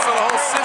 for the whole city.